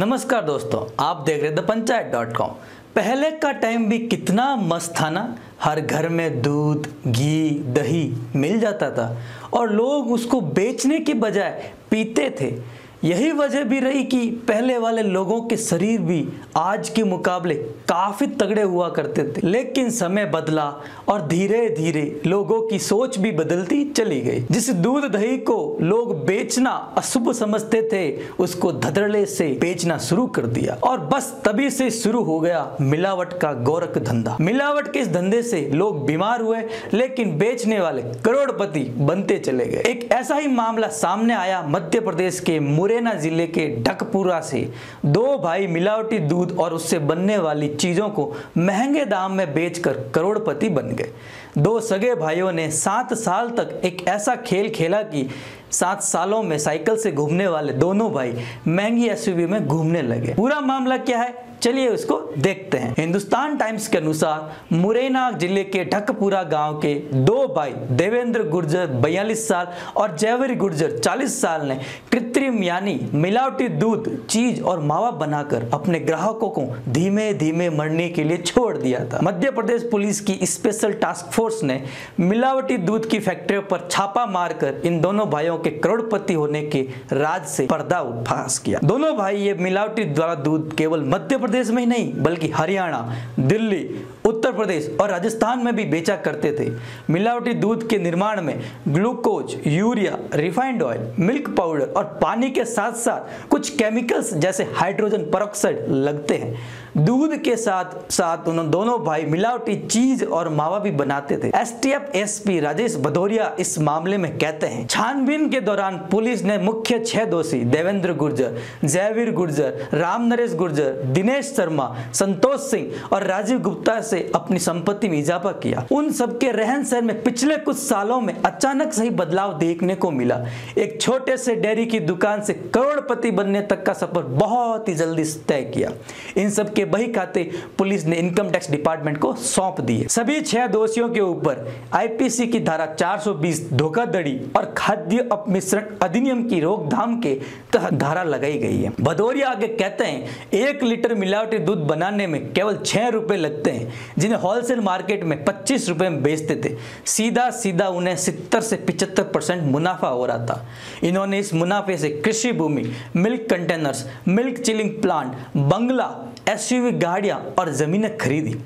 नमस्कार दोस्तों, आप देख रहे द पंचायत डॉट कॉम पहले का टाइम भी कितना मस्त था ना? हर घर में दूध, घी, दही मिल जाता था और लोग उसको बेचने के बजाय पीते थे। यही वजह भी रही कि पहले वाले लोगों के शरीर भी आज के मुकाबले काफ़ी तगड़े हुआ करते थे। लेकिन समय बदला और धीरे धीरे लोगों की सोच भी बदलती चली गई। जिस दूध दही को लोग बेचना अशुभ समझते थे, उसको धड़ल्ले से बेचना शुरू कर दिया। और बस तभी से शुरू हो गया मिलावट का गोरख धंधा। मिलावट के इस धंधे से लोग बीमार हुए, लेकिन बेचने वाले करोड़पति बनते चले गए। एक ऐसा ही मामला सामने आया मध्य प्रदेश के मुरैना ज़िले के डकपुरा से दो भाई मिलावटी दूध और उससे बनने वाली चीज़ों को महँगे दाम में बेचकर करोड़पति बन गए। दो सगे भाइयों ने सात साल तक एक ऐसा खेल खेला कि सात सालों में साइकिल से घूमने वाले दोनों भाई महँगी एसयूवी में घूमने लगे। पूरा मामला क्या है? चलिए उसको देखते हैं। हिंदुस्तान टाइम्स के अनुसार मुरैना ज़िले के ढकपुरा गाँव के दो भाई देवेंद्र गुर्जर बयालीस साल और जयवरी गुर्जर 40 साल ने कृत्रिम यानी मिलावटी दूध, चीज़ और मावा बनाकर अपने ग्राहकों को धीमे धीमे मरने के लिए छोड़ दिया था। मध्य प्रदेश पुलिस की स्पेशल टास्क फोर्स ने मिलावटी दूध की फैक्ट्रियों पर छापा मारकर इन दोनों भाइयों के करोड़पति होने के राज से पर्दा उठास किया। दोनों भाई ये मिलावटी द्वारा दूध केवल मध्य प्रदेश में ही नहीं, बल्कि हरियाणा, दिल्ली, उत्तर प्रदेश और राजस्थान में भी बेचा करते थे। मिलावटी दूध के निर्माण में glucose, urea, refined oil, milk powder और पानी के साथ साथ कुछ केमिकल्स जैसे हाइड्रोजन परऑक्साइड लगते हैं। दूध के साथ साथ उन दोनों भाई मिलावटी चीज़ और मावा भी बनाते थे। एसटीएफ एसपी राजेश भदौरिया इस मामले में कहते हैं, छानबीन के दौरान पुलिस ने मुख्य छह दोषी, देवेंद्र गुर्जर, जयवीर गुर्जर, राम नरेश गुर्जर, दिनेश शर्मा, संतोष सिंह और राजीव गुप्ता से अपनी संपत्ति में इजाफा किया। उन सबके रहन सहन में पिछले कुछ सालों में अचानक सही बदलाव देखने को मिला। एक छोटे से डेयरी की दुकान से करोड़पति बनने तक का सफ़र बहुत ही जल्दी तय किया। इन सब के बही खाते पुलिस ने इनकम टैक्स डिपार्टमेंट को सौंप दिए। सभी छह दोषियों के ऊपर आईपीसी की धारा 420 धोखाधड़ी और खाद्य अपमिश्रण अधिनियम की रोकथाम के तहत धारा लगाई गई है। भदौरिया आगे कहते हैं, एक लीटर मिलावटी दूध बनाने में केवल छह रुपए लगते हैं, जिन्हें होलसेल मार्केट में पच्चीस रुपए में बेचते थे। सीधा सीधा उन्हें सितर से पिचहत्तर परसेंट मुनाफा हो रहा था। इन्होंने इस मुनाफे से कृषि भूमि, milk containers, milk chilling plant, बंगला, एसयूवी गाड़ियाँ और जमीनें खरीदी।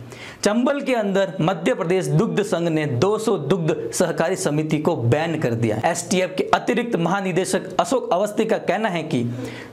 चंबल के अंदर मध्य प्रदेश दुग्ध संघ ने 200 दुग्ध सहकारी समिति को बैन कर दिया। एसटीएफ के अतिरिक्त महानिदेशक अशोक अवस्थी का कहना है कि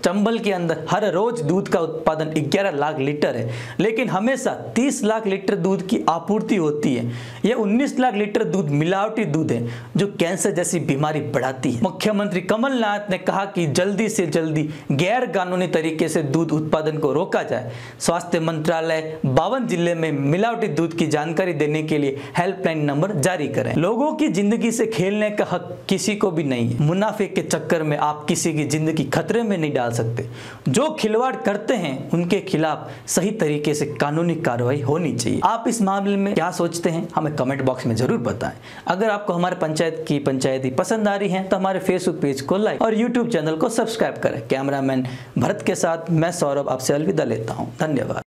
चंबल के अंदर हर रोज दूध का उत्पादन 11 लाख लीटर है, लेकिन हमेशा 30 लाख लीटर दूध की आपूर्ति होती है। यह 19 लाख लीटर दूध मिलावटी दूध है, जो कैंसर जैसी बीमारी बढ़ाती है। मुख्यमंत्री कमलनाथ ने कहा कि जल्दी से जल्दी गैर कानूनी तरीके से दूध उत्पादन को रोका जाए। स्वास्थ्य मंत्रालय बावन ज़िले में मिलावटी दूध की जानकारी देने के लिए हेल्पलाइन नंबर जारी करें। लोगों की ज़िंदगी से खेलने का हक किसी को भी नहीं है। मुनाफे के चक्कर में आप किसी की ज़िंदगी खतरे में नहीं डाल सकते। जो खिलवाड़ करते हैं, उनके खिलाफ सही तरीके से कानूनी कार्रवाई होनी चाहिए। आप इस मामले में क्या सोचते हैं, हमें कमेंट बॉक्स में ज़रूर बताएँ। अगर आपको हमारे पंचायत की पंचायती पसंद आ रही है तो हमारे फेसबुक पेज को लाइक और यूट्यूब चैनल को सब्सक्राइब करें। कैमरामैन भरत के साथ मैं सौरभ, आपसे अलविदा लेता हूँ। धन्यवाद।